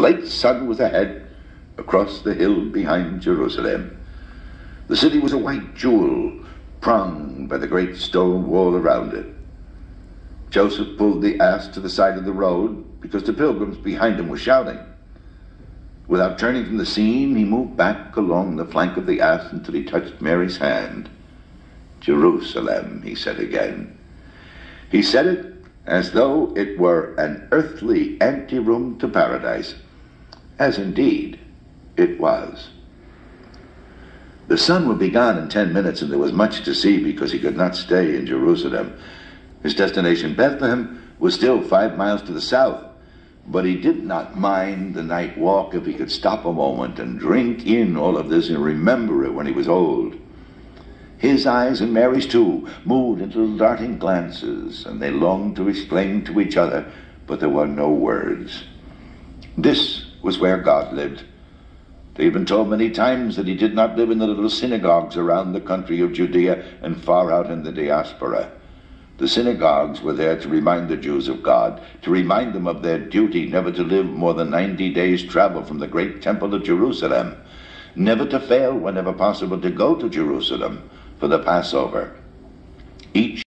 The late sun was ahead, across the hill behind Jerusalem. The city was a white jewel, pronged by the great stone wall around it. Joseph pulled the ass to the side of the road because the pilgrims behind him were shouting. Without turning from the scene, he moved back along the flank of the ass until he touched Mary's hand. Jerusalem, he said again. He said it as though it were an earthly anteroom to paradise, as indeed it was. The sun would be gone in ten minutes, and there was much to see because he could not stay in Jerusalem. His destination, Bethlehem, was still five miles to the south, but he did not mind the night walk if he could stop a moment and drink in all of this and remember it when he was old. His eyes and Mary's too moved into darting glances, and they longed to exclaim to each other, but there were no words. This was where God lived. They had been told many times that he did not live in the little synagogues around the country of Judea and far out in the diaspora. The synagogues were there to remind the Jews of God, to remind them of their duty never to live more than 90 days' travel from the great temple of Jerusalem, never to fail whenever possible to go to Jerusalem for the Passover. Each